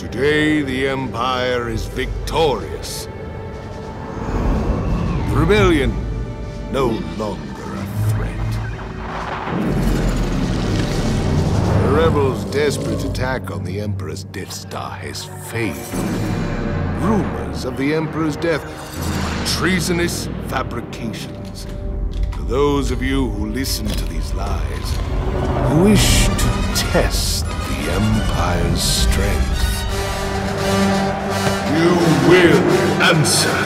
Today the Empire is victorious. The rebellion no longer a threat. The rebels' desperate attack on the Emperor's Death Star has failed. Rumors of the Emperor's death are treasonous fabrications. To those of you who listen to these lies, who wish to test the Empire's strength, answer.